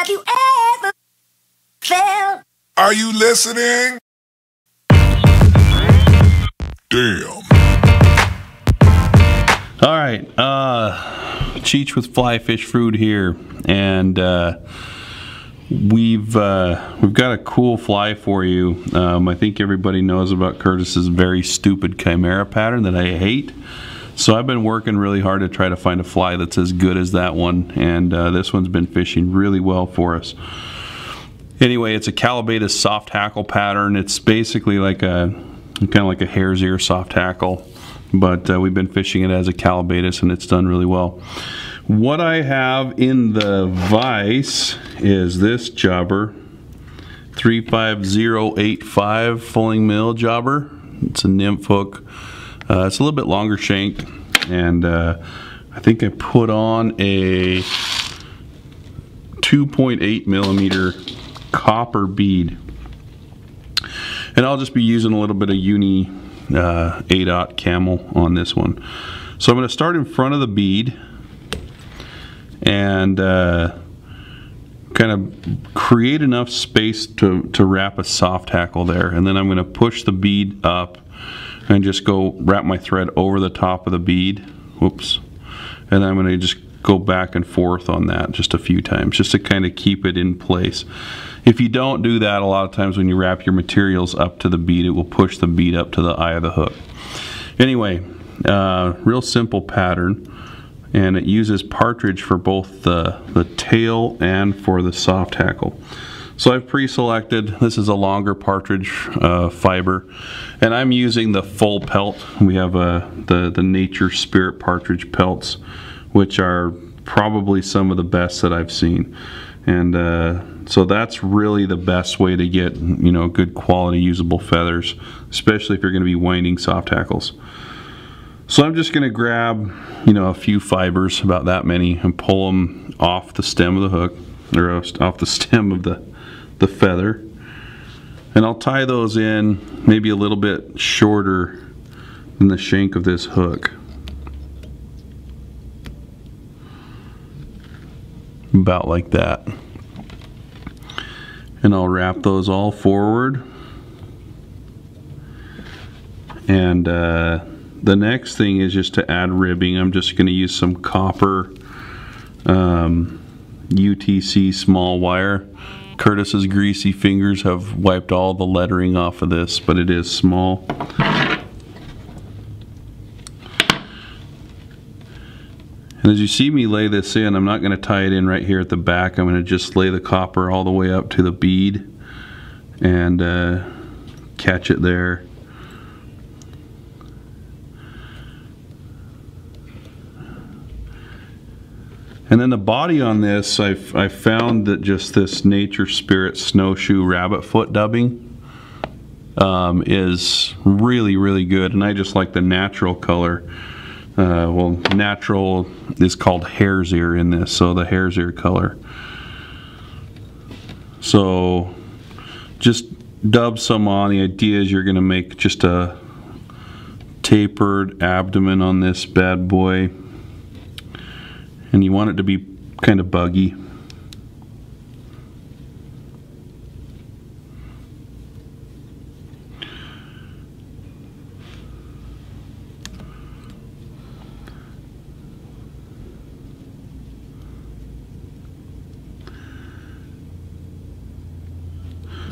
Have you ever felt? Are you listening? Damn. All right, uh, Cheech with Fly Fish Food here, and uh, we've uh, we've got a cool fly for you. Um, I think everybody knows about Curtis's very stupid chimera pattern that I hate. So I've been working really hard to try to find a fly that's as good as that one, and uh, this one's been fishing really well for us. Anyway, it's a Callibaetis soft hackle pattern. It's basically like a kind of like a hare's ear soft hackle but uh, we've been fishing it as a Callibaetis and it's done really well. What I have in the vise is this jobber, 35085 fulling mill jobber. It's a nymph hook. Uh, it's a little bit longer shank and uh, I think I put on a 2.8 millimeter copper bead. And I'll just be using a little bit of uni uh, A-dot camel on this one. So I'm going to start in front of the bead and uh, kind of create enough space to, to wrap a soft hackle there. And then I'm going to push the bead up and just go wrap my thread over the top of the bead. Whoops. And I'm going to just go back and forth on that just a few times just to kind of keep it in place. If you don't do that, a lot of times when you wrap your materials up to the bead, it will push the bead up to the eye of the hook. Anyway, uh, real simple pattern and it uses partridge for both the, the tail and for the soft hackle. So I've pre-selected, this is a longer partridge uh, fiber, and I'm using the full pelt. We have uh, the, the Nature Spirit partridge pelts, which are probably some of the best that I've seen. And uh, so that's really the best way to get, you know, good quality usable feathers, especially if you're going to be winding soft hackles. So I'm just going to grab, you know, a few fibers, about that many, and pull them off the stem of the hook, or off the stem of the, the feather. And I'll tie those in maybe a little bit shorter than the shank of this hook. About like that. And I'll wrap those all forward. And uh, the next thing is just to add ribbing. I'm just going to use some copper um, UTC small wire. Curtis's greasy fingers have wiped all the lettering off of this, but it is small. And as you see me lay this in, I'm not going to tie it in right here at the back. I'm going to just lay the copper all the way up to the bead and uh, catch it there. And then the body on this, I've, I found that just this Nature Spirit Snowshoe Rabbit Foot dubbing um, is really, really good. And I just like the natural color. Uh, well, natural is called hare's ear in this, so the hare's ear color. So just dub some on. The idea is you're going to make just a tapered abdomen on this bad boy and you want it to be kind of buggy.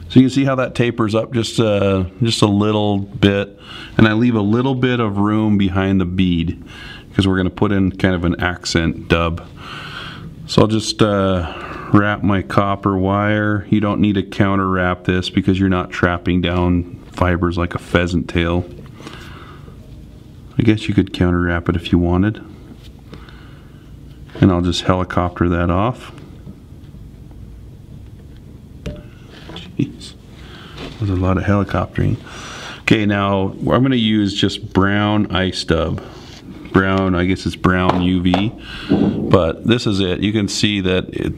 So you can see how that tapers up just a, uh, just a little bit and I leave a little bit of room behind the bead because we're going to put in kind of an accent dub. So I'll just uh, wrap my copper wire. You don't need to counter wrap this because you're not trapping down fibers like a pheasant tail. I guess you could counter wrap it if you wanted. And I'll just helicopter that off. Jeez, there's a lot of helicoptering. Okay, now I'm going to use just brown ice dub brown, I guess it's brown UV, but this is it. You can see that, it,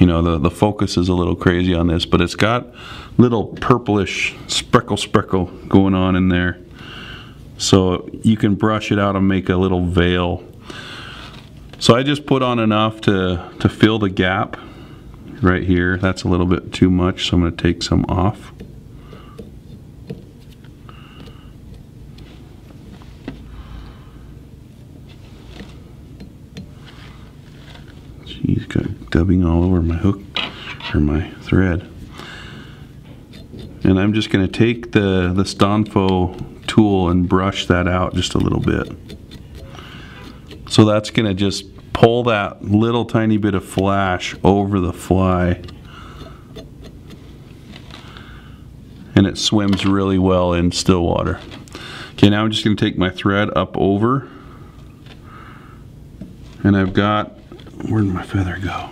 you know, the, the focus is a little crazy on this, but it's got little purplish speckle speckle going on in there. So you can brush it out and make a little veil. So I just put on enough to, to fill the gap right here. That's a little bit too much, so I'm going to take some off. She's got dubbing all over my hook or my thread. And I'm just going to take the, the Stonfo tool and brush that out just a little bit. So that's going to just pull that little tiny bit of flash over the fly. And it swims really well in still water. Okay, now I'm just going to take my thread up over. And I've got, where'd my feather go?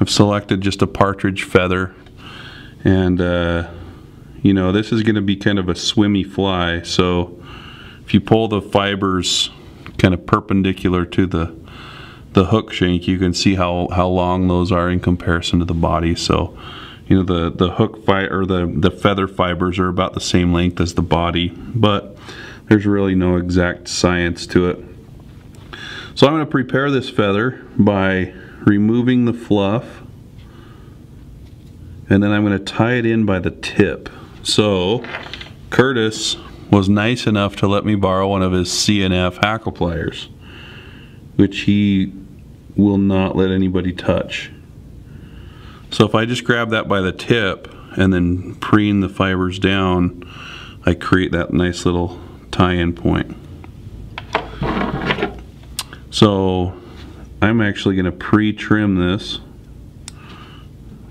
I've selected just a partridge feather. And, uh, you know, this is going to be kind of a swimmy fly. So if you pull the fibers kind of perpendicular to the the hook shank, you can see how, how long those are in comparison to the body. So, you know, the, the hook fi or the, the feather fibers are about the same length as the body, but there's really no exact science to it. So I'm going to prepare this feather by removing the fluff and then I'm going to tie it in by the tip. So Curtis was nice enough to let me borrow one of his C&F hackle pliers, which he will not let anybody touch. So if I just grab that by the tip and then preen the fibers down, I create that nice little tie-in point. So I'm actually going to pre-trim this.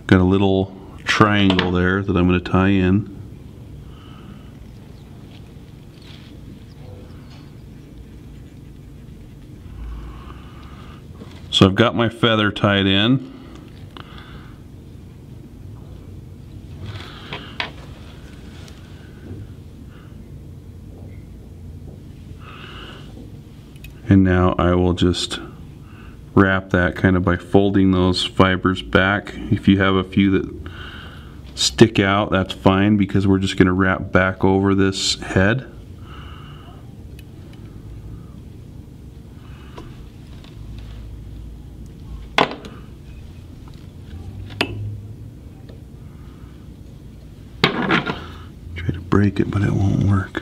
Got a little triangle there that I'm going to tie in. So I've got my feather tied in. And now I will just wrap that kind of by folding those fibers back. If you have a few that stick out, that's fine because we're just going to wrap back over this head. Try to break it, but it won't work.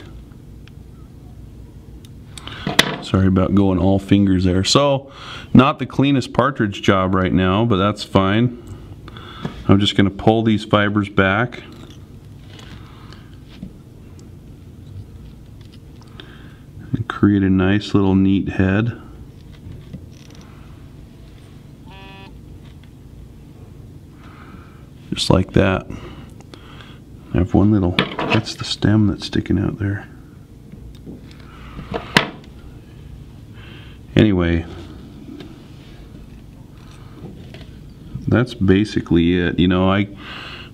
Sorry about going all fingers there. So, not the cleanest partridge job right now, but that's fine. I'm just going to pull these fibers back. And create a nice little neat head. Just like that. I have one little that's the stem that's sticking out there. Anyway, that's basically it. You know, I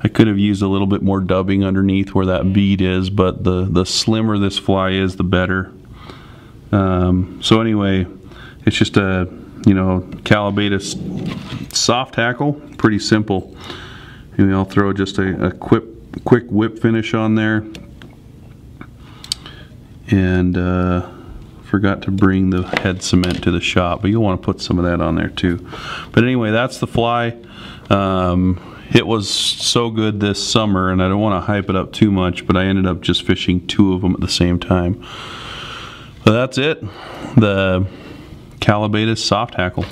I could have used a little bit more dubbing underneath where that bead is, but the, the slimmer this fly is, the better. Um, so anyway, it's just a, you know, Callibaetis soft hackle, pretty simple. And I'll throw just a, a quick quick whip finish on there and uh, forgot to bring the head cement to the shop but you'll want to put some of that on there too. But anyway that's the fly. Um, it was so good this summer and I don't want to hype it up too much but I ended up just fishing two of them at the same time. But that's it. The Callibaetis soft hackle